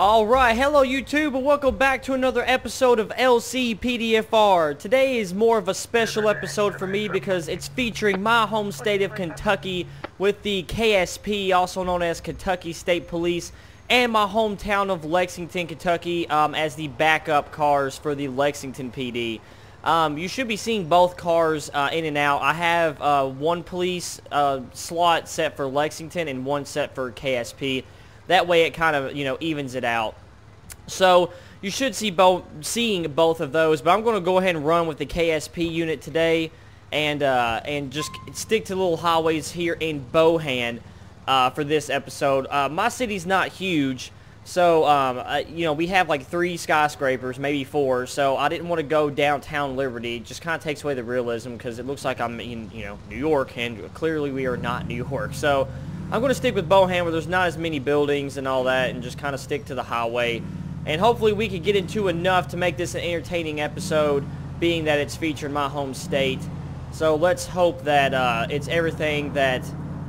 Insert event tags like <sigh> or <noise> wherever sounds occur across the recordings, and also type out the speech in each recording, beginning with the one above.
Alright, hello YouTube and welcome back to another episode of LCPDFR. Today is more of a special episode for me because it's featuring my home state of Kentucky with the KSP, also known as Kentucky State Police, and my hometown of Lexington, Kentucky um, as the backup cars for the Lexington PD. Um, you should be seeing both cars uh, in and out. I have uh, one police uh, slot set for Lexington and one set for KSP. That way it kind of, you know, evens it out. So you should see both seeing both of those, but I'm going to go ahead and run with the KSP unit today and uh, and just stick to little highways here in Bohan uh, for this episode. Uh, my city's not huge, so um, you know we have like three skyscrapers, maybe four. So I didn't want to go downtown Liberty. It just kind of takes away the realism because it looks like I'm in you know New York, and clearly we are not New York. So I'm going to stick with Bohan where there's not as many buildings and all that and just kind of stick to the highway. And hopefully we can get into enough to make this an entertaining episode, being that it's featured my home state. So let's hope that uh, it's everything that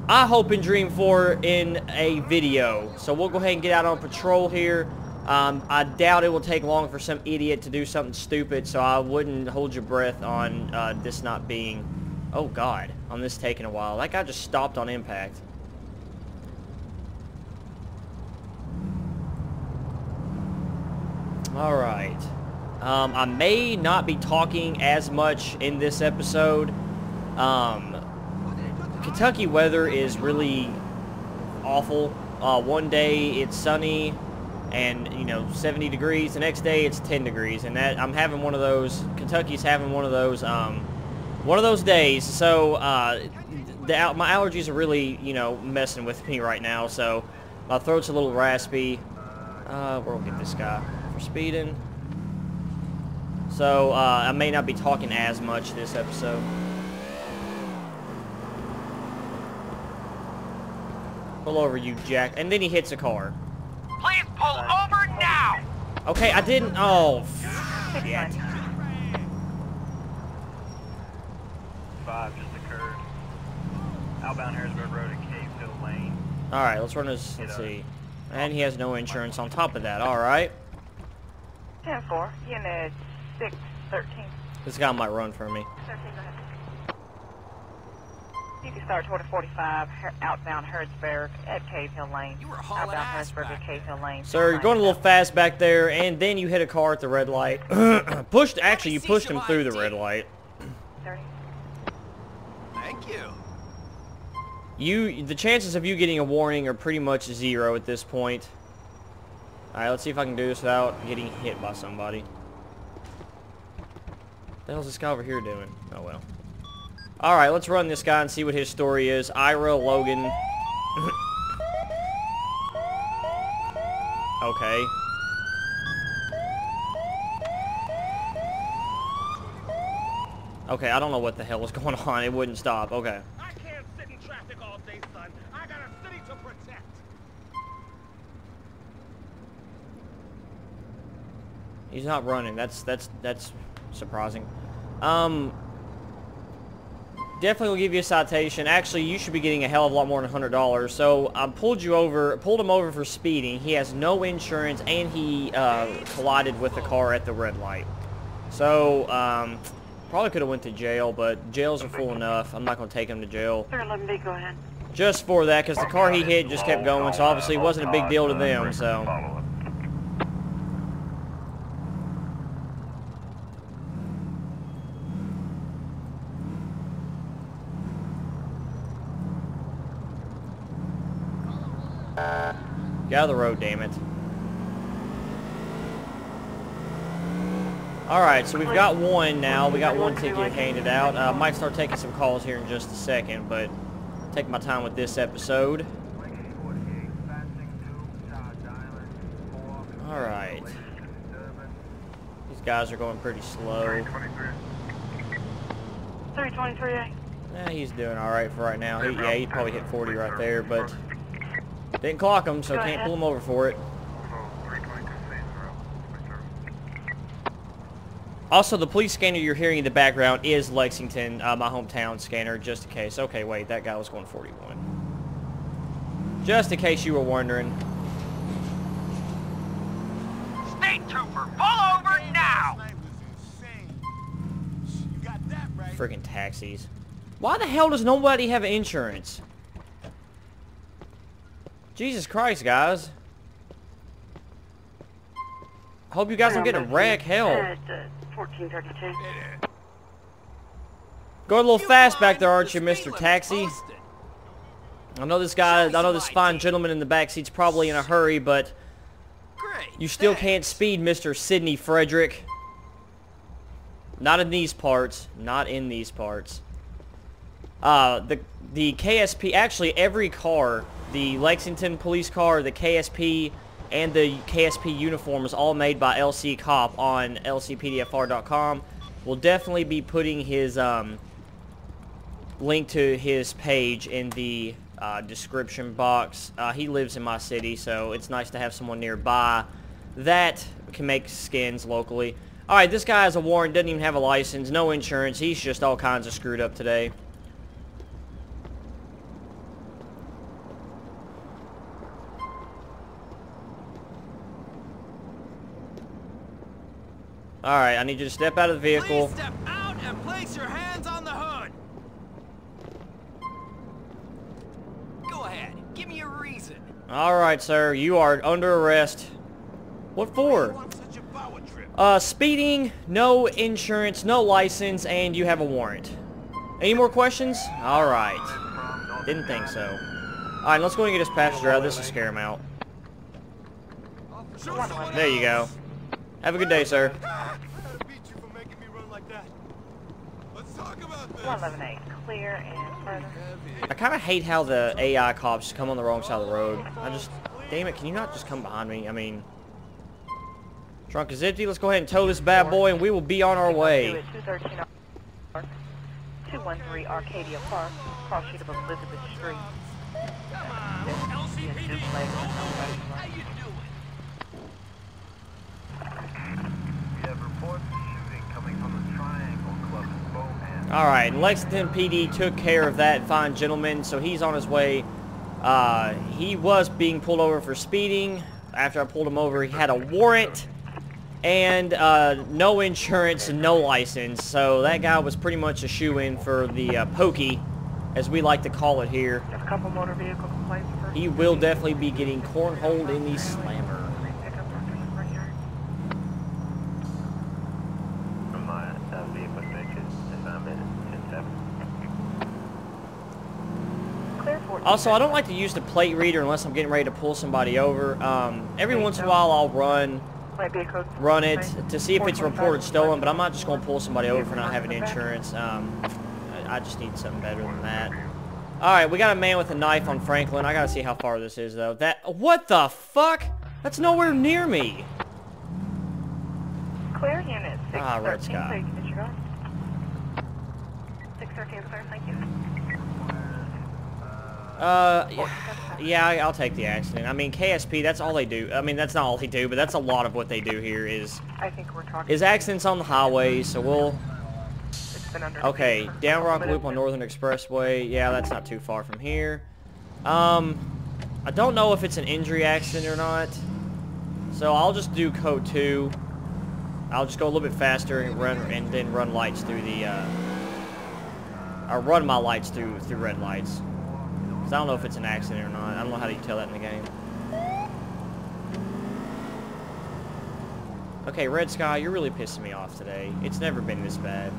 I hope and dream for in a video. So we'll go ahead and get out on patrol here. Um, I doubt it will take long for some idiot to do something stupid, so I wouldn't hold your breath on uh, this not being... Oh, God. On this taking a while. That guy just stopped on impact. Alright. Um, I may not be talking as much in this episode. Um, Kentucky weather is really awful. Uh, one day it's sunny and, you know, 70 degrees. The next day it's 10 degrees. And that I'm having one of those, Kentucky's having one of those, um, one of those days. So, uh, the, my allergies are really, you know, messing with me right now. So, my throat's a little raspy. Uh, we'll get this guy speeding. So, uh, I may not be talking as much this episode. Pull over, you jack. And then he hits a car. Please pull over now! Okay, I didn't... Oh, shit. Five just occurred. Outbound Harrodsburg Road at Cave Hill Lane. Alright, let's run this... Let's see. And he has no insurance on top of that. Alright. 10-4, unit 613. This guy might run for me. 13, go ahead. You can start toward a 45, outbound Harrodsburg at Cave Hill Lane. You were hauling outbound ass Harrodsburg back at Cave Hill Lane. Sir, you're going a little fast back there, and then you hit a car at the red light. <clears throat> pushed, actually, you pushed him through the red light. 30. Thank you. You, the chances of you getting a warning are pretty much zero at this point. Alright, let's see if I can do this without getting hit by somebody. What the hell's this guy over here doing? Oh well. Alright, let's run this guy and see what his story is. Ira Logan. <coughs> okay. Okay, I don't know what the hell was <laughs> going on. It wouldn't stop. Okay. I can't sit in traffic all day, son. I got a city to protect. He's not running. That's that's that's surprising. Um, definitely will give you a citation. Actually, you should be getting a hell of a lot more than hundred dollars. So I pulled you over, pulled him over for speeding. He has no insurance, and he uh, collided with the car at the red light. So um, probably could have went to jail, but jails are full enough. I'm not going to take him to jail Sir, 11B, go ahead. just for that, because the car he hit just kept going. So obviously it wasn't a big deal to them. So. Get out of the road, damn it. Alright, so we've got one now. We got one ticket handed out. I might start taking some calls here in just a second, but take my time with this episode. Alright. These guys are going pretty slow. 323A. Eh, he's doing alright for right now. He, yeah, he probably hit 40 right there, but didn't clock him, so Go can't ahead. pull him over for it. Also, the police scanner you're hearing in the background is Lexington, uh, my hometown scanner, just in case. Okay, wait, that guy was going 41. Just in case you were wondering. State Trooper, Pull over now. Freaking taxis. Why the hell does nobody have insurance? Jesus Christ, guys. Hope you guys don't get a wreck. Hell. At, uh, 1432. Go a little fast back there, aren't you, Mr. Taxi? I know this guy, I know this fine gentleman in the back seat's probably in a hurry, but you still can't speed Mr. Sidney Frederick. Not in these parts. Not in these parts. Uh, the the KSP, actually every car, the Lexington police car, the KSP, and the KSP uniform is all made by LC Cop on lcpdfr.com. We'll definitely be putting his um, link to his page in the uh, description box. Uh, he lives in my city, so it's nice to have someone nearby that can make skins locally. Alright, this guy has a warrant, doesn't even have a license, no insurance. He's just all kinds of screwed up today. Alright, I need you to step out of the vehicle. Please step out and place your hands on the hood. Go ahead. Give me a reason. Alright, sir, you are under arrest. What for? Uh, speeding, no insurance, no license, and you have a warrant. Any more questions? Alright. Didn't think so. Alright, let's go and get this passenger out. This will scare him out. There you go. Have a good day, sir. 118. Clear and further. I kind of hate how the AI cops come on the wrong side of the road. I just... Damn it, can you not just come behind me? I mean... Trunk is empty. Let's go ahead and tow this bad boy, and we will be on our way. 213 213 Arcadia Park, cross street of Elizabeth Street. This is duplex. How you doing? We have reports of shooting coming from the Triangle Club in Bohan. Alright, Lexington PD took care of that fine gentleman, so he's on his way. Uh, he was being pulled over for speeding. After I pulled him over, he had a warrant and uh, no insurance and no license. So that guy was pretty much a shoe-in for the uh, pokey, as we like to call it here. A couple motor vehicle complaints He will definitely be getting cornholed in the slammer. pickup truck right here. From my uh, vehicle inspections in 9 minutes, 10 Clear 14. Also, I don't like to use the plate reader unless I'm getting ready to pull somebody over. Um, every once in a while, I'll run Might be a code. run it to see if it's reported stolen, but I'm not just going to pull somebody over for not having insurance. Um, I just need something better than that. Alright, we got a man with a knife on Franklin. I gotta see how far this is, though. That- What the fuck? That's nowhere near me. Clear unit. Ah, red sky. so you can disregard. 613 clear, thank you. Uh, yeah, I'll take the accident. I mean, KSP, that's all they do. I mean, that's not all they do, but that's a lot of what they do here is, I think we're talking. is accidents on the highway, so we'll... It's been under. Okay, Down Rock Loop on Northern Expressway. Yeah, that's not too far from here. Um, I don't know if it's an injury accident or not. So I'll just do code 2. I'll just go a little bit faster and run and then run lights through the uh or run my lights through through red lights. Cuz I don't know if it's an accident or not. I don't know how you tell that in the game. Okay, Red Sky, you're really pissing me off today. It's never been this bad.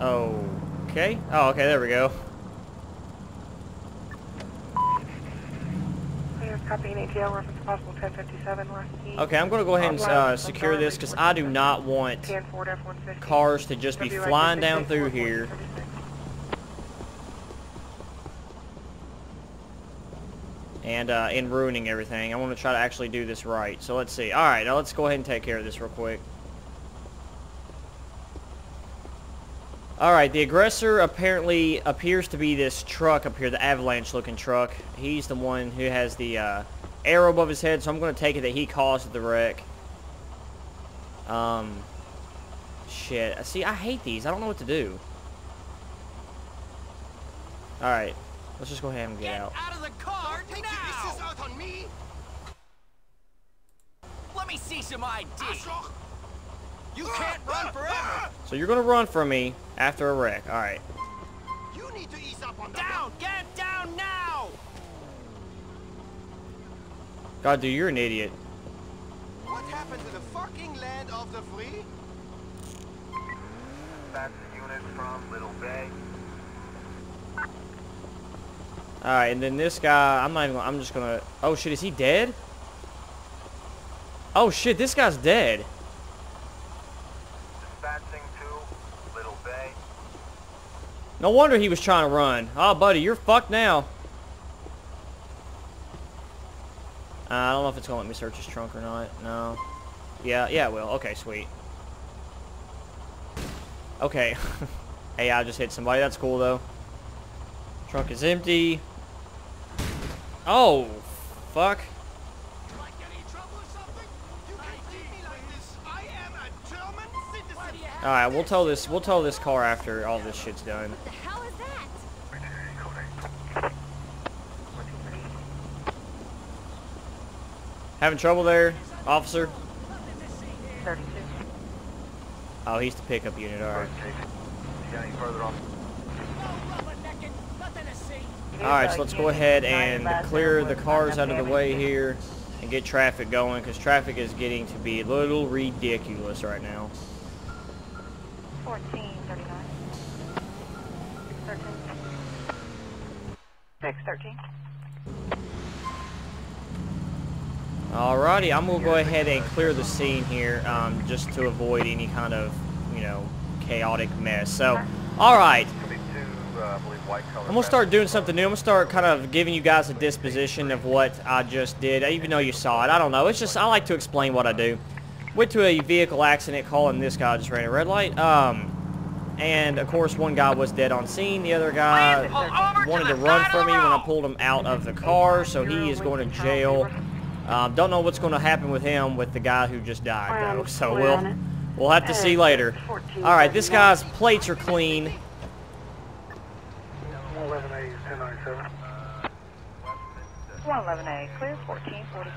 Okay. Oh, okay, there we go. Clear, copy an ATL reference possible 1057. Okay, I'm going to go ahead and uh, secure this because I do not want Can Ford F-150. cars to just be flying down through here. and uh, and ruining everything. I want to try to actually do this right. So let's see. All right, now let's go ahead and take care of this real quick. All right, the aggressor apparently appears to be this truck up here, the avalanche-looking truck. He's the one who has the uh, arrow above his head, so I'm going to take it that he caused the wreck. Um, shit. See, I hate these. I don't know what to do. Alright. Let's just go ahead and get Get out. out of the car now! your missus out on me! Let me see some ID. Arschloch! You can't run forever. So you're gonna run from me after a wreck. Alright. You need to ease up on that. Down! Get down now! God, dude, you're an idiot. What happened to the fucking land of the free? That's the unit from Little Bay. Alright, and then this guy, I'm not even, I'm just gonna, oh shit, is he dead? Oh shit, this guy's dead. Dispatching to Little Bay. No wonder he was trying to run. Oh, buddy, you're fucked now. Uh, I don't know if it's gonna let me search his trunk or not. No. Yeah, yeah, it will. Okay, sweet. Okay. <laughs> hey, I just hit somebody. That's cool, though. Trunk is empty. Oh, fuck. Like any trouble or something? You can't treat me like this. I am a German citizen. All right, we'll tell this. We'll tow this car after all this shit's done. What the hell is that? Having trouble there, officer? 32. Oh, he's the pickup unit. All right. You got any further on? All right, so let's go ahead and clear the cars out of the way here and get traffic going because traffic is getting to be a little ridiculous right now. 1439. 13. 613. Alrighty, I'm gonna go ahead and clear the scene here um, just to avoid any kind of, you know, chaotic mess. So, alright. I'm gonna start doing something new. I'm gonna start kind of giving you guys a disposition of what I just did, even though you saw it. I don't know. It's just I like to explain what I do. Went to a vehicle accident calling this guy just ran a red light. Um, and of course, one guy was dead on scene. The other guy wanted to run from me when I pulled him out of the car, so he is going to jail. Um, don't know what's going to happen with him with the guy who just died though. So we'll we'll have to see later. All right, this guy's plates are clean. 111A, clear 1440.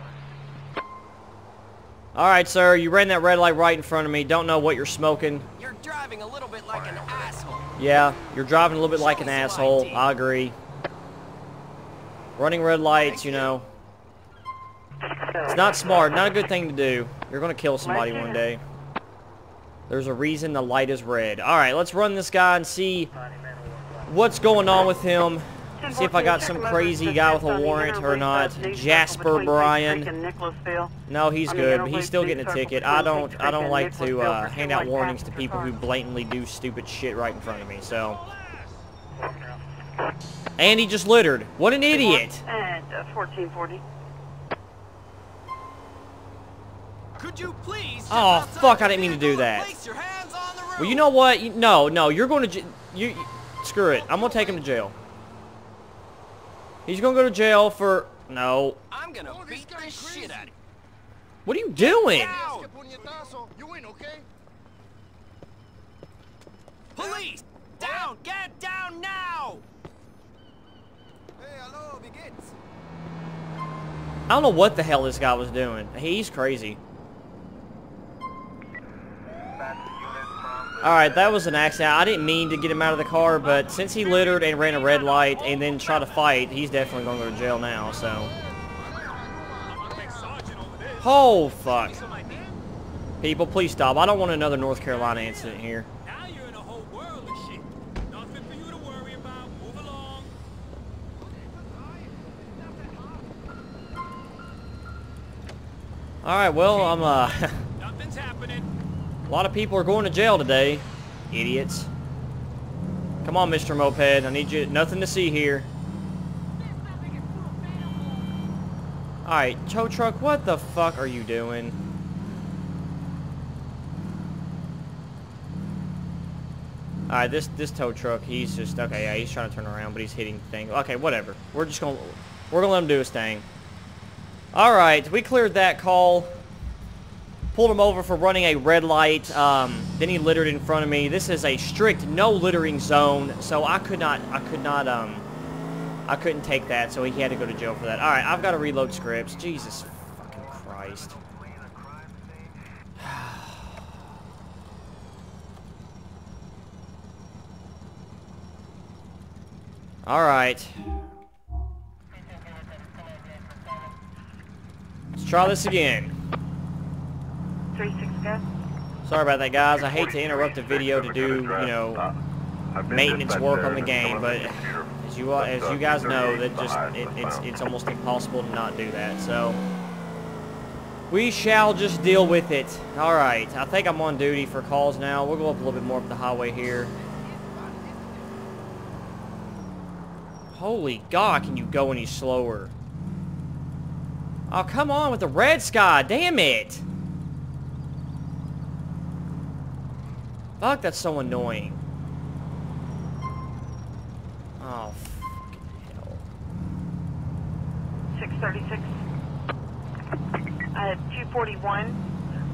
All right, sir, you ran that red light right in front of me. Don't know what you're smoking. You're driving a little bit like an asshole. Yeah, you're driving a little bit like an asshole. I agree. Running red lights, you know, it's not smart. Not a good thing to do. You're going to kill somebody one day. There's a reason the light is red. All right, let's run this guy and see what's going on with him. See if I got some crazy guy with a warrant or not. Jasper Bryan. No, he's good. He's still getting a ticket. I don't. I don't like to uh, hand out warnings to people who blatantly do stupid shit right in front of me. So. And he just littered. What an idiot! And uh, 1440. Could you please? Oh, fuck, I didn't mean to do that. Place your hands on the road. Well, you know what? You, no, no, you're going to j- you, you. Screw it. I'm gonna take him to jail. He's gonna go to jail for no. I'm gonna Oh, beat guy's the shit out of you. What are you doing? Down. Que puñetazo. You win, okay? Police! Down! Get down now! Hey, hello, wie geht's? I don't know what the hell this guy was doing. He's crazy. That's the unit from Little All right, that was an accident. I didn't mean to get him out of the car, but since he littered and ran a red light and then tried to fight, he's definitely gonna go to jail now. So. Oh fuck! People, please stop. I don't want another North Carolina incident here. Now you're in a whole world of shit. Nothing for you to worry about. Move along. All right, well, I'm uh. <laughs> Nothing's happening. A lot of people are going to jail today. Idiots. Come on, Mr. Moped. I need you. Nothing to see here. Alright, tow truck, what the fuck are you doing? Alright, this this tow truck, he's just okay, yeah, he's trying to turn around, but he's hitting things. Okay, whatever. We're just gonna we're gonna let him do his thing. Alright, we cleared that call pulled him over for running a red light. Um, then he littered in front of me. This is a strict no littering zone, so I could not, I could not, um, I couldn't take that, so he had to go to jail for that. Alright, I've got to reload scripts. Jesus fucking Christ. <sighs> Alright. Let's try this again. 36 go. Sorry about that, guys. I hate to interrupt the video to do, you know, maintenance work on the game, but as you as you guys know, that just it, it's it's almost impossible to not do that. So we shall just deal with it. All right. I think I'm on duty for calls now. We'll go up a little bit more up the highway here. Holy God, can you go any slower? Oh, come on with the red sky. Damn it. Fuck, that's so annoying. Oh, fucking hell. 636. Uh, 241.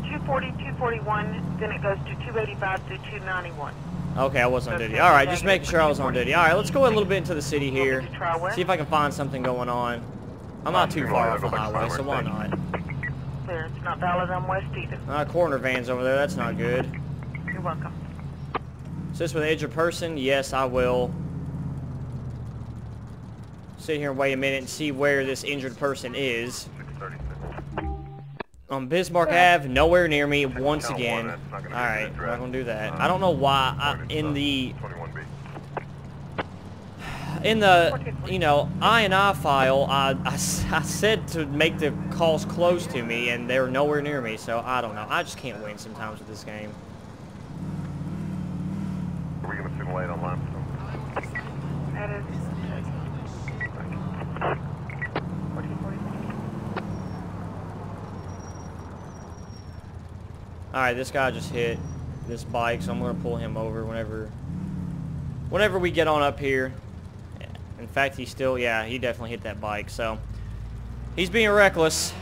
240, 241, then it goes to 285 to 291. Okay, I was on duty. Alright, just making sure I was on duty. Alright, let's go a little bit into the city here. See if I can find something going on. I'm not too far off the highway, so why not? Clear. It's not valid on West either. Uh, corner van's over there, that's not good. You're welcome. Assist with an injured person? Yes, I will. Sit here and wait a minute and see where this injured person is. On Bismarck Ave, nowhere near me once again. Alright, we're not going to do that. I don't know why I, in the <sighs> in the, you know, I and I file, I, I, I said to make the calls close to me, and they're nowhere near me, so I don't know. I just can't win sometimes with this game. Simulate on limestone? That is. Alright, this guy just hit this bike, so I'm going to pull him over whenever, whenever we get on up here. In fact, he still, yeah, he definitely hit that bike, so he's being reckless.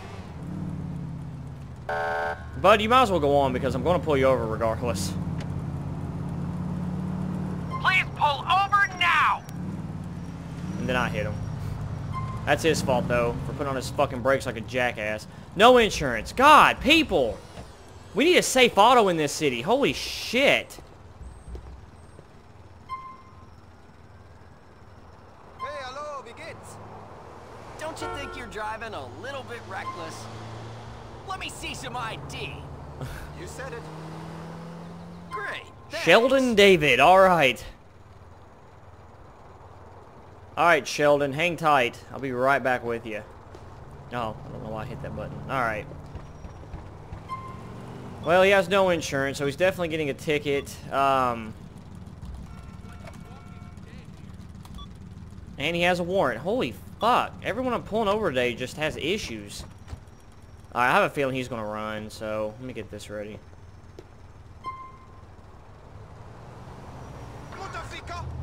Bud, you might as well go on because I'm going to pull you over regardless. And then I hit him. That's his fault, though, for putting on his fucking brakes like a jackass. No insurance. God, people! We need a safe auto in this city. Holy shit. Hey, hallo, wie geht's? Don't you think you're driving a little bit reckless? Let me see some ID. <laughs> You said it. Great. thanks. Sheldon David, alright. Alright, Sheldon, hang tight. I'll be right back with you. Oh, I don't know why I hit that button. Alright. Well, he has no insurance, so he's definitely getting a ticket. Um, and he has a warrant. Holy fuck. Everyone I'm pulling over today just has issues. Alright, I have a feeling he's going to run, so let me get this ready.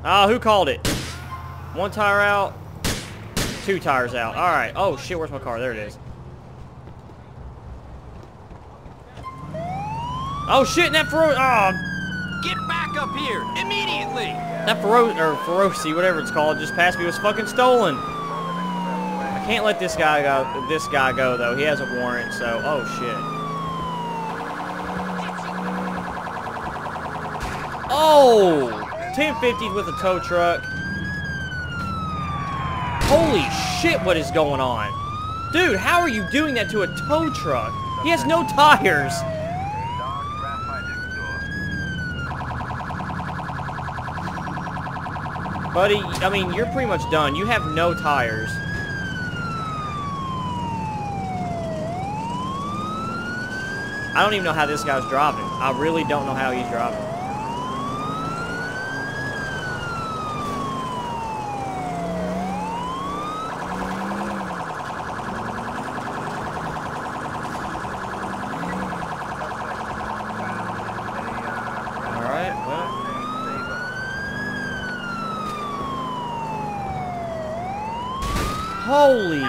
Ah, who called it? One tire out, two tires out. All right. Oh shit, where's my car? There it is. Oh shit, and that Fero oh, Get back up here immediately! that Fero or Feroci, whatever it's called, just passed me was fucking stolen. I can't let this guy go. This guy go though. He has a warrant, so oh shit. Oh, 1050 with a tow truck. Holy shit, what is going on? Dude, how are you doing that to a tow truck? He has no tires. Buddy, I mean, you're pretty much done. You have no tires. I don't even know how this guy's driving. I really don't know how he's driving. Alright, well. Holy.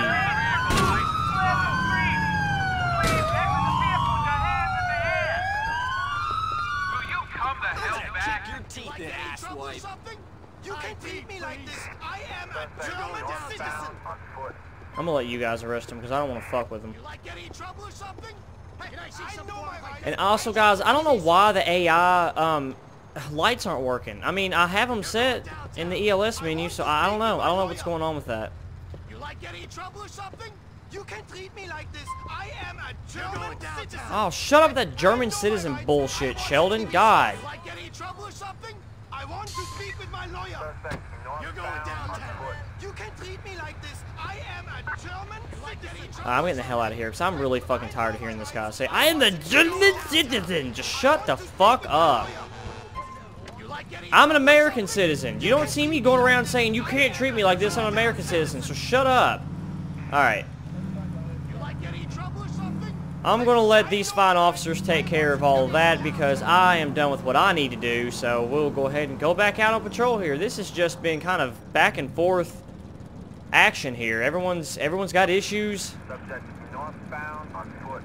Kick your teeth in, Trouble or asswipe. something? You can treat me like this. I am a German citizen. I'm gonna let you guys arrest him because I don't want to fuck with him. Like getting in trouble or something? Hey, I see some know my rights. And also, guys, I don't know why the AI um, lights aren't working. I mean, I have them set in the ELS menu, so I don't know. I don't know what's going on with that. You like getting in trouble or something? You can treat me like this. I am a German citizen. Oh, shut up with that German citizen bullshit, Sheldon. God. You like getting in trouble or something? I want to speak with my lawyer. You're going downtown. You can treat me like this. I am a German citizen. I'm getting the hell out of here because I'm really fucking tired of hearing this guy say, I am the German citizen. Just shut the fuck up. You like getting I'm an American citizen. You don't see me going around saying you can't treat me like this. I'm an American citizen, so shut up. Alright. you like getting in trouble or something? I'm going to let these fine officers take care of all of that because I am done with what I need to do. So we'll go ahead and go back out on patrol here. This has just been kind of back and forth action here. Everyone's everyone's got issues. Northbound on foot.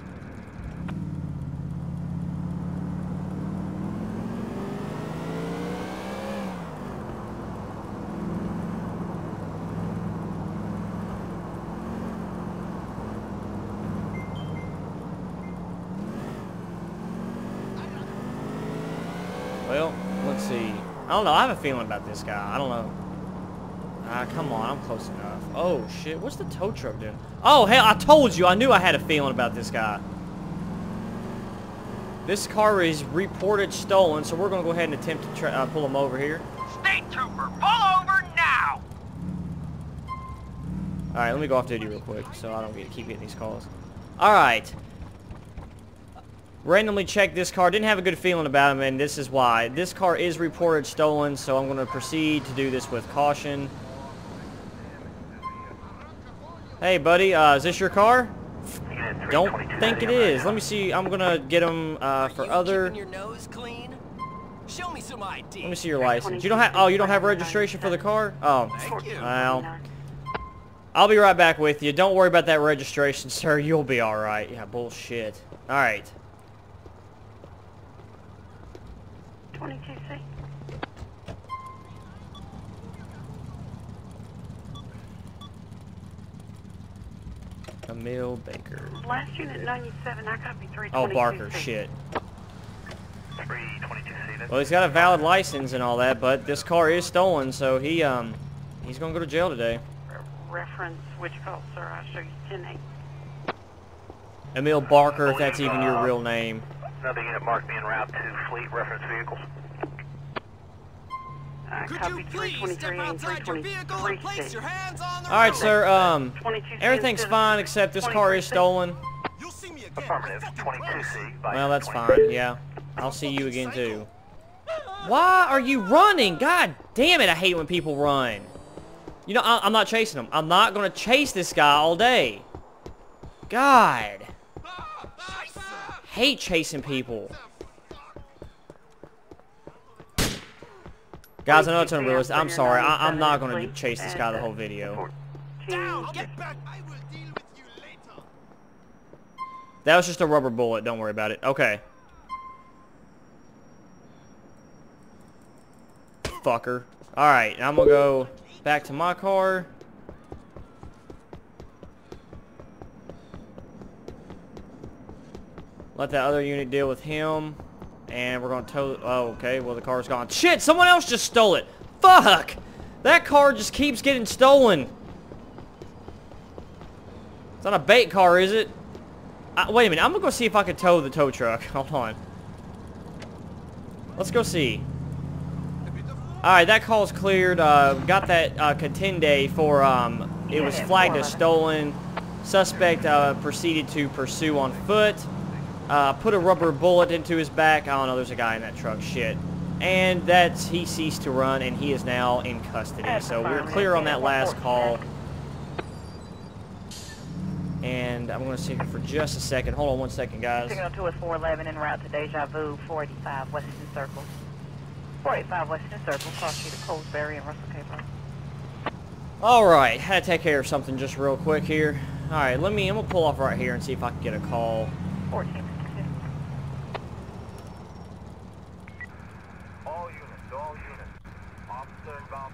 Well, let's see. I don't know. I have a feeling about this guy. I don't know. Ah, come on. I'm close enough. Oh, shit. What's the tow truck doing? Oh, hell, I told you. I knew I had a feeling about this guy. This car is reported stolen, so we're going to go ahead and attempt to uh, pull him over here. State trooper, pull over now! Alright, let me go off duty real quick so I don't get keep getting these calls. Alright. Randomly checked this car. Didn't have a good feeling about him, and this is why. This car is reported stolen, so I'm going to proceed to do this with caution. Hey, buddy, uh, is this your car? Don't think it is. Let me see. I'm going to get him uh, for you other... keeping your nose clean? Show me some ID. Let me see your license. You don't have... Oh, you don't have registration for the car? Oh, Thank you. well... I'll be right back with you. Don't worry about that registration, <laughs> sir. You'll be alright. Yeah, bullshit. Alright. 22C. Emil Baker. Last unit 97, I copy 322C. Oh, Barker. Shit. 322C. Well, he's got a valid license and all that, but this car is stolen, so he, um, he's gonna go to jail today. Reference which call, sir? I'll show you 10 Emil Barker, if that's even your real name. Another unit marked me en route to fleet reference vehicles. I Could you please step outside your vehicle and place your hands on the Alright, road? sir, um, everything's fine except this car is stolen. You'll see me again. Affirmative. I fucking promise. 22C. Well, that's fine, yeah. I'll see you again, too. Why are you running? God damn it, I hate when people run. You know, I, I'm not chasing him. I'm not gonna chase this guy all day. God. Ah, ah, hate chasing people. Ah, Guys, I know it's unrealistic. I'm sorry. I, I'm not gonna chase this guy the whole video. Down. Fourteen. Get back. I will deal with you later. That was just a rubber bullet. Don't worry about it. Okay. Fucker. Alright, I'm gonna go back to my car. Let that other unit deal with him. And we're gonna tow... Oh, okay. Well, the car's gone. Shit! Someone else just stole it! Fuck! That car just keeps getting stolen. It's not a bait car, is it? Wait a minute. I'm gonna go see if I can tow the tow truck. <laughs> Hold on. Let's go see. Alright, that call's cleared. Uh, got that uh, contende for, um, it was flagged as stolen. Suspect uh, proceeded to pursue on foot. Uh, put a rubber bullet into his back. I don't know, there's a guy in that truck. Shit. And that's, he ceased to run and he is now in custody. So we're clear on that last call. And I'm going to sit here for just a second. Hold on one second, guys. Signal 2 is 411 en route to Deja Vu, 485 Western Circle. 485 Western Circle, cross street to Colesbury and Russell K. Alright, had to take care of something just real quick here. Alright, let me, I'm gonna pull off right here and see if I can get a call. 1452. All units, all units. Officer inbound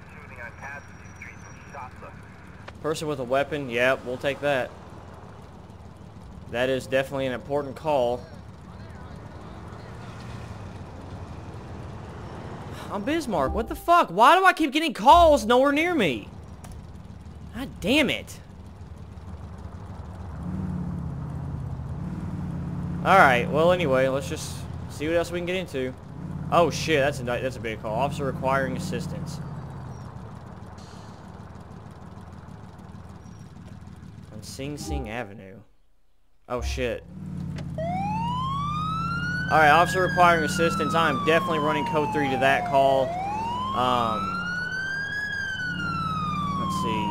Person with a weapon. Yep, we'll take that. That is definitely an important call. I'm Bismarck. What the fuck? Why do I keep getting calls nowhere near me? God damn it. Alright, well anyway, let's just see what else we can get into. Oh shit, that's a, that's a big call. Officer requiring assistance. Sing Sing Avenue. Oh shit. Alright, officer requiring assistance. I am definitely running code 3 to that call. Um, let's see.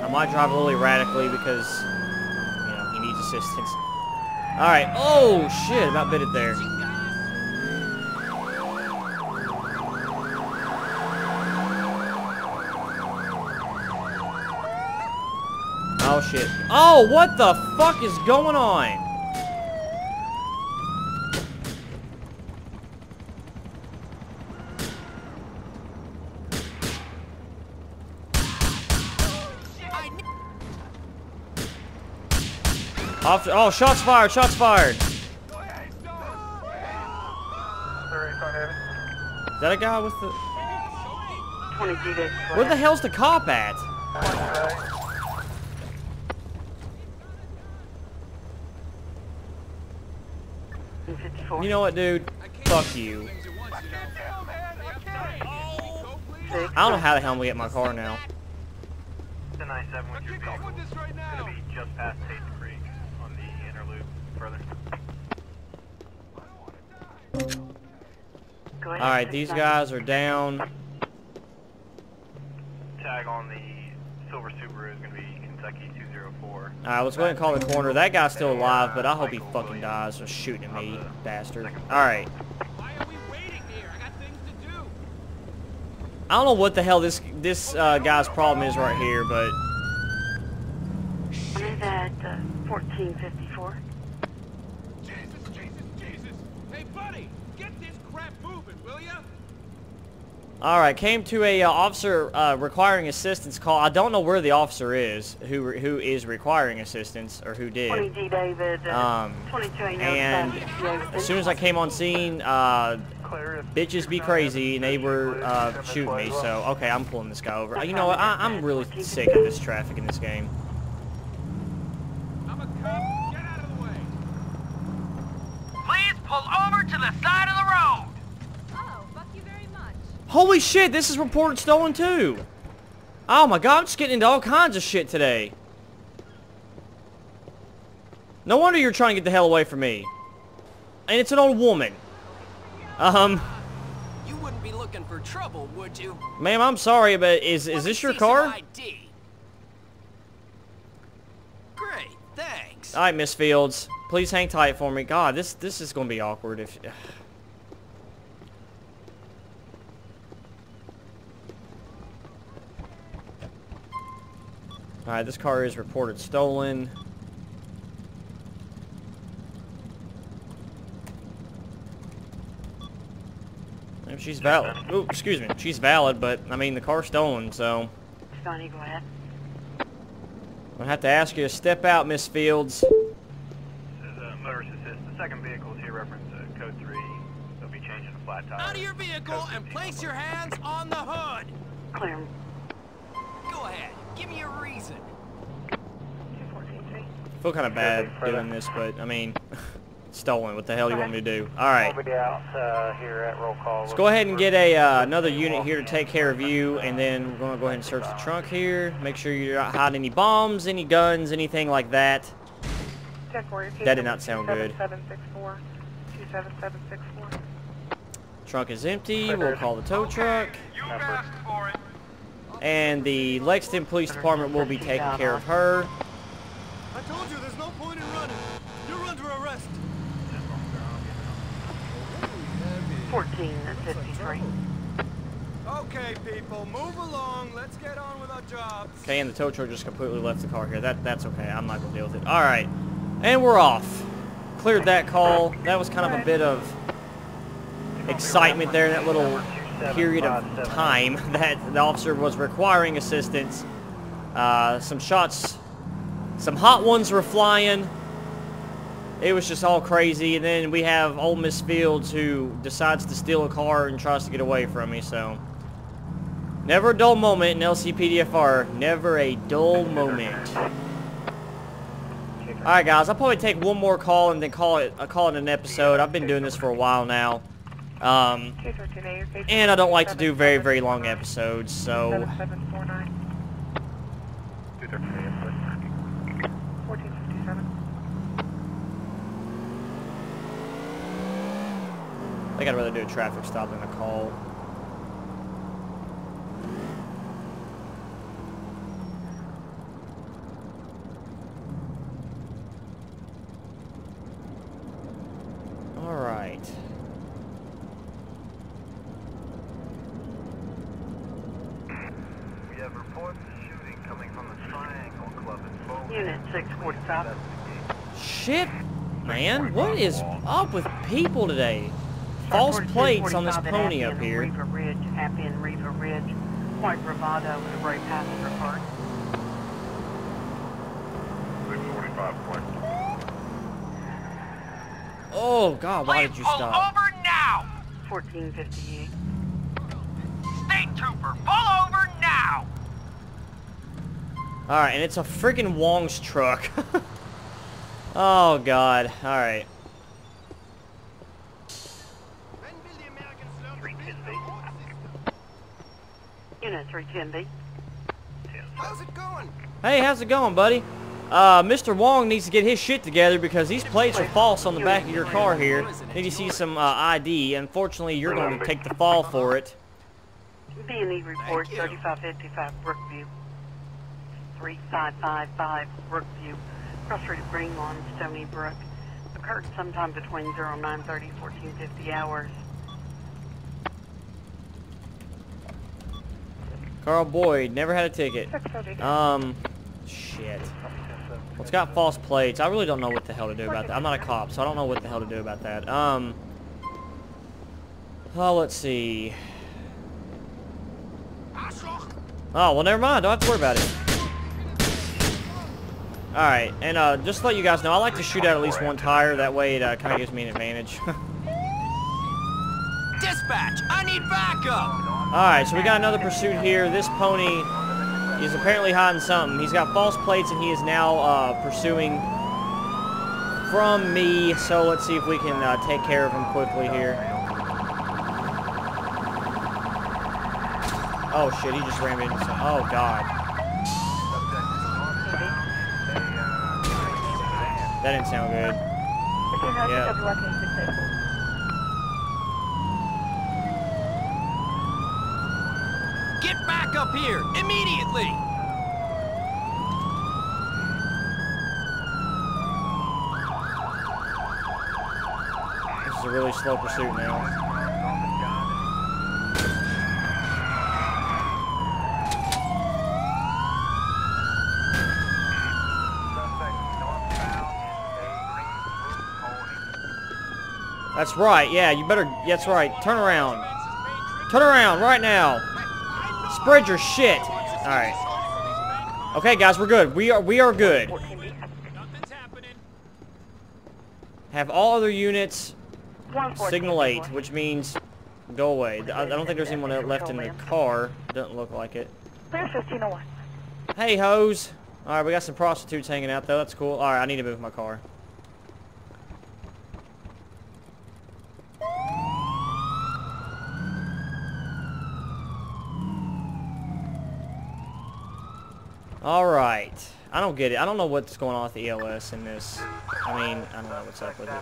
I might drive a little erratically because, you know, he needs assistance. Alright. Oh, shit. About bit it there. Oh, shit. Oh, what the fuck is going on? Off oh, shots fired, shots fired. Is that a guy with the... Where the hell's the cop at? You know what, dude? Fuck you. I don't know how the hell I'm gonna get my car now. 1097 with your vehicle. Gonna be just past Tate Creek on the inner loop further. Alright, these guys are down. Tag on the silver Subaru is gonna be Kentucky 204. Alright, let's go ahead and call the corner. That guy's still alive, but I hope he fucking dies for shooting at me, bastard. Alright. Why are we waiting here? I got things to do. I don't know what the hell this this uh, guy's problem is right here, but I'm in at uh, 1454. Jesus, Jesus, Jesus. Hey, buddy, get this crap moving, will ya? All right. Came to a uh, officer uh, requiring assistance call. I don't know where the officer is who who is requiring assistance or who did. 20 did. D David. Uh, Um, 22 and As soon as I came on scene, uh, bitches be crazy, and they were uh, shooting me. So okay, I'm pulling this guy over. You know what? I, I'm really sick of this traffic in this game. I'm a cop. Get out of the way. Please pull over to the side of the road. Oh, fuck you very much. Holy shit, this is reported stolen too. Oh my god, I'm just getting into all kinds of shit today. No wonder you're trying to get the hell away from me. And it's an old woman. Um, You wouldn't be looking for trouble, would you? ma'am, I'm sorry, but is is Let this your car? ID. Great, thanks. All right, Miss Fields, please hang tight for me. God, this this is gonna be awkward if. All right, this car is reported stolen. If she's valid. Oh, excuse me. She's valid, but I mean the car's stolen, so Johnny, go ahead. I'm gonna have to ask you to step out, Miss Fields. This is a motorist assist. The second vehicle is here reference uh, code 3. They'll be changing the flat tire. Out of your vehicle Code and place your hands on the hood. Clear. Go ahead, give me a reason. I feel kind of bad doing this, but I mean, <laughs> stolen. What the hell do you want me to do? All right. We'll be out uh, here at roll call. Let's go ahead and get a uh, another unit here to take care of you, and then we're gonna go ahead and search the trunk here. Make sure you're not hiding any bombs, any guns, anything like that. That did not sound good. 2764. 27764. Trunk is empty. We'll call the tow truck. And the Lexington Police Department will be taking care of her. I told you there's no point in running. You're under arrest. 1453. Okay, people, move along. Let's get on with our jobs. Okay, and the tow truck just completely left the car here. That that's okay. I'm not gonna deal with it. All right, and we're off. Cleared that call. That was kind of a bit of excitement there in that little period of time <laughs> that the officer was requiring assistance. Uh, some shots, some hot ones were flying. It was just all crazy. And then we have Ole Miss Fields who decides to steal a car and tries to get away from me. So never a dull moment in LCPDFR. Never a dull moment. All right, guys. I'll probably take one more call and then call it. I'll call it an episode. I've been doing this for a while now. Um, and I don't like to do very, very long episodes, so... I think I'd rather do a traffic stop than a call. All right. We have reports of shooting coming from the Triangle Club in Bow. Unit 645. Shit, man. What is up with people today? False plates on this pony up here. Riva Ridge, Appian, Riva Ridge. White bravado in a gray passenger car. 645 point. Oh, God, why did you pull stop? over now! 1458. State trooper, pull over now! All right, and it's a freaking Wong's truck. <laughs> oh, God. All right. When will the Americans learn to build their own system? Unit 310B. How's it going? Hey, how's it going, buddy? Uh, Mr. Wong needs to get his shit together because these plates are false on the back of your car here. Need to see some uh, ID. Unfortunately, you're going to take the fall for it. B&E report 3555 Brookview. 3555 Brookview. Cross street of Green Lawn, Stony Brook. Occurred sometime between 0930 and 1450 hours. Carl Boyd, never had a ticket. Um, shit. Well, it's got false plates. I really don't know what the hell to do about that. I'm not a cop, so I don't know what the hell to do about that. Um, oh, let's see. Oh, well, never mind. Don't have to worry about it. Alright, and uh, just to let you guys know, I like to shoot out at least one tire. That way it uh, kind of gives me an advantage. <laughs> Dispatch, I need backup! Alright, so we got another pursuit here. This pony is apparently hiding something. He's got false plates and he is now uh, pursuing from me. So let's see if we can uh, take care of him quickly here. Oh shit, he just ran into some... Oh god. That didn't sound good. Yeah. Get back up here, immediately! This is a really slow pursuit now. That's right, yeah, you better, that's right, turn around. Turn around right now. Spread your shit. Alright. Okay, guys, we're good. We are, we are good. Have all other units signal 8, which means go away. I, I don't think there's anyone left in the car. Doesn't look like it. Hey, hoes. Alright, we got some prostitutes hanging out, though. That's cool. Alright, I need to move my car. Alright. I don't get it. I don't know what's going on with the ELS in this. I mean, I don't know what's up with it.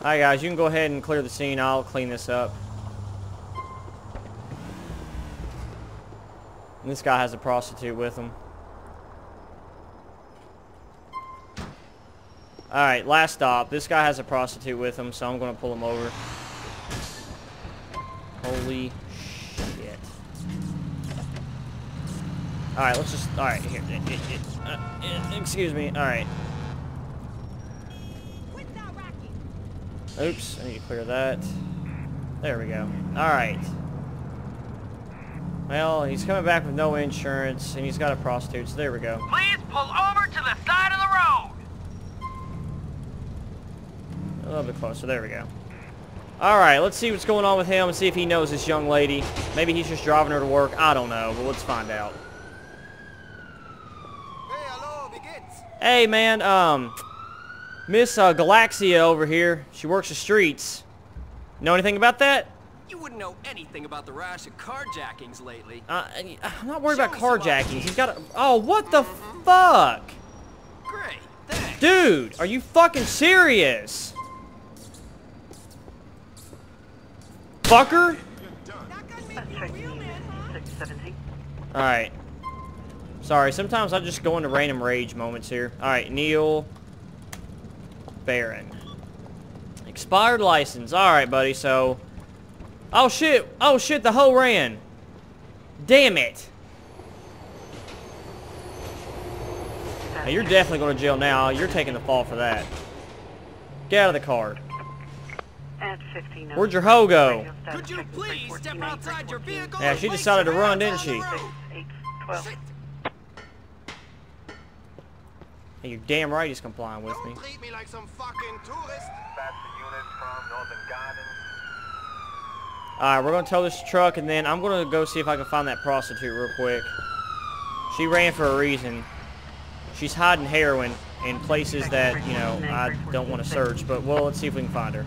Alright, guys. You can go ahead and clear the scene. I'll clean this up. And this guy has a prostitute with him. Alright, last stop. This guy has a prostitute with him, so I'm going to pull him over. Holy Alright, let's just... Alright, here. eh, eh, eh, uh, excuse me. Alright. Oops, I need to clear that. There we go. Alright. Well, he's coming back with no insurance, and he's got a prostitute, so there we go. Please pull over to the side of the road. A little bit closer. There we go. Alright, let's see what's going on with him and see if he knows this young lady. Maybe he's just driving her to work. I don't know, but let's find out. Hey, hello, wie geht's? Hey, man, um, Miss uh, Galaxia over here, she works the streets. Know anything about that? You wouldn't know anything about the rash of carjackings lately. Uh, I'm not worried Show about carjackings. He's got a... Oh, what the fuck? Great, thanks. Dude, are you fucking serious? Fucker? Suspect unit 617. Alright. Sorry, sometimes I just go into random rage moments here. Alright, Neil Baron. Expired license. Alright, buddy, so... Oh, shit. Oh, shit, the hoe ran. Damn it. Now, you're definitely going to jail now. You're taking the fall for that. Get out of the car. Where'd your hoe go? Could you please step outside your vehicle? Yeah, she decided to run, didn't she? 12. And you're damn right he's complying with Don't me. treat me like some fucking tourist. That's the unit from Northern Alright, we're going to tow this truck, and then I'm going to go see if I can find that prostitute real quick. She ran for a reason. She's hiding heroin in places that, you know, I don't want to search, but, well, let's see if we can find her.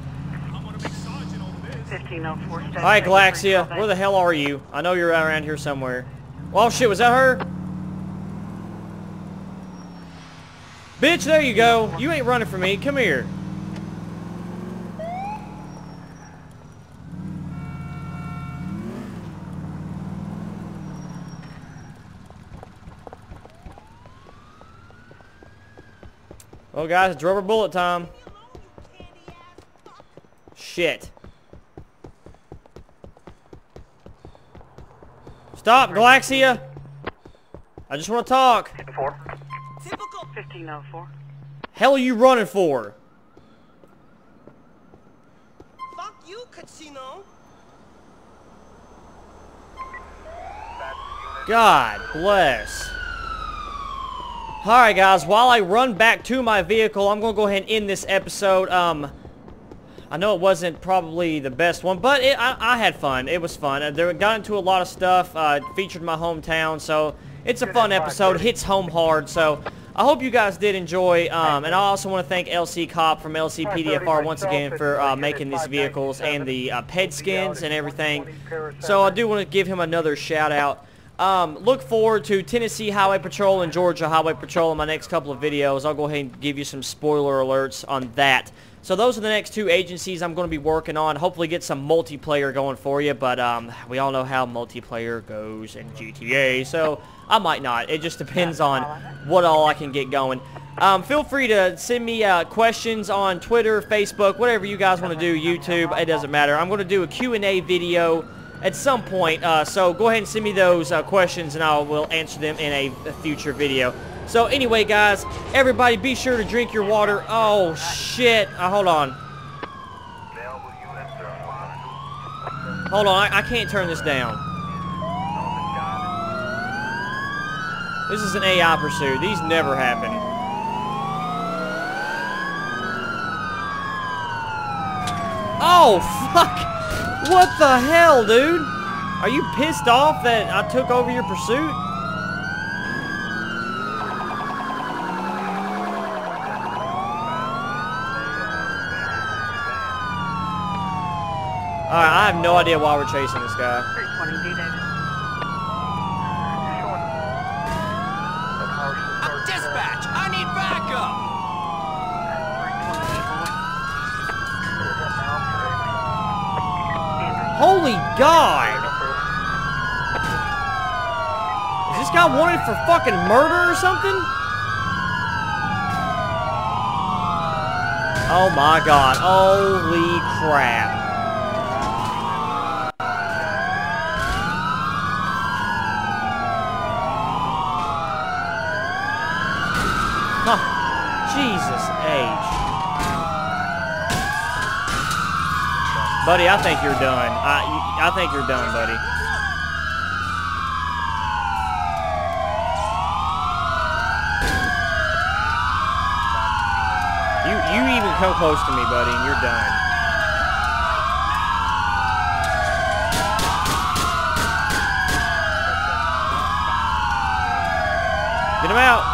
Alright, Galaxia, where the hell are you? I know you're around here somewhere. Oh, shit, was that her? Bitch, there you go. You ain't running from me. Come here. Well, guys, it's rubber bullet time. Shit. Stop, Galaxia! I just want to talk. 1504. Hell are you running for? Fuck you, casino. God bless. Alright guys, while I run back to my vehicle, I'm going to go ahead and end this episode. Um, I know it wasn't probably the best one, but it, I, I had fun. It was fun. Uh, there got into a lot of stuff, uh, featured my hometown, so it's a fun episode. Hits home hard, so I hope you guys did enjoy. Um, and I also want to thank LC Cop from LC PDFR once again for uh, making these vehicles and the uh, ped skins and everything. So I do want to give him another shout out. Um, look forward to Tennessee Highway Patrol and Georgia Highway Patrol in my next couple of videos. I'll go ahead and give you some spoiler alerts on that. So those are the next two agencies I'm going to be working on. Hopefully get some multiplayer going for you, but um, we all know how multiplayer goes in GTA, so I might not. It just depends on what all I can get going. Um, feel free to send me uh, questions on Twitter, Facebook, whatever you guys want to do, YouTube, it doesn't matter. I'm going to do a Q&A video at some point, uh, so go ahead and send me those uh, questions and I will answer them in a, a future video. So anyway, guys, everybody be sure to drink your water. Oh, shit. Uh, hold on. Available units are responding Hold on, I, I can't turn this down. Northern Gardens. This is an AI pursuit. These never happen. Oh, fuck! What the hell, dude? Are you pissed off that I took over your pursuit? Alright, I have no idea why we're chasing this guy. 320 D-David. I'm dispatch. I need backup. Holy God! Is this guy wanted for fucking murder or something? Oh my God! Holy crap! Huh. Jesus H. Buddy, I think you're done. I, I think you're done, buddy. You, you even come close to me, buddy, and you're done. Get him out.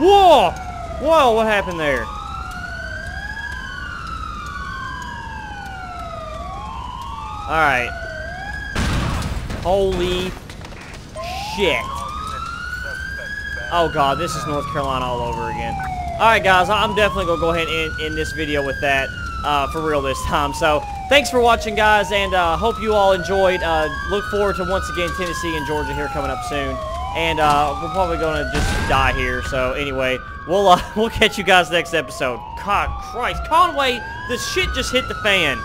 Whoa! Whoa, what happened there? Alright. Holy shit. Oh god, this is North Carolina all over again. Alright guys, I'm definitely going to go ahead and end, this video with that uh, for real this time. So, thanks for watching guys, and uh, hope you all enjoyed. Uh, look forward to, once again, Tennessee and Georgia here coming up soon. And uh, we're probably going to just die here. So, anyway, we'll, uh, <laughs> we'll catch you guys next episode. God Christ, Conway, this shit just hit the fan.